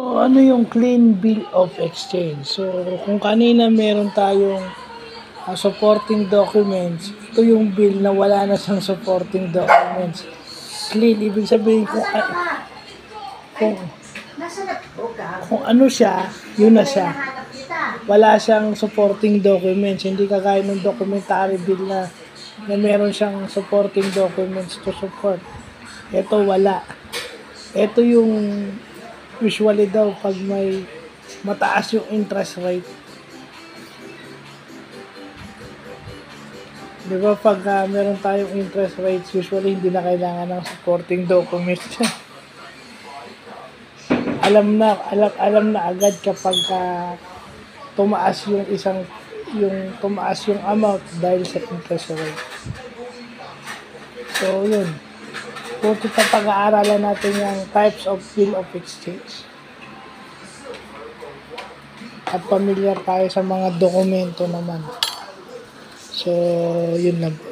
So, ano yung clean bill of exchange? So, kung kanina meron tayong ah, supporting documents, ito yung bill na wala na siyang supporting documents. Clean, ibig sabihin kung, a- kung, kung ano siya, yun na siya. Wala siyang supporting documents. Hindi kagaya ng documentary bill na, na meron siyang supporting documents to support. Ito wala. Ito yung usually daw pag may mataas yung interest rate. Di ba pag ah, meron tayong interest rates, usually hindi na kailangan ng supporting documents. alam na, alam, alam na agad kapag ah, tumaas yung isang yung tumaas yung amount dahil sa interest rate. So, yun. Kung kita pag-aaralan natin yung types of bill of exchange. At familiar tayo sa mga dokumento naman. So, yun lang po.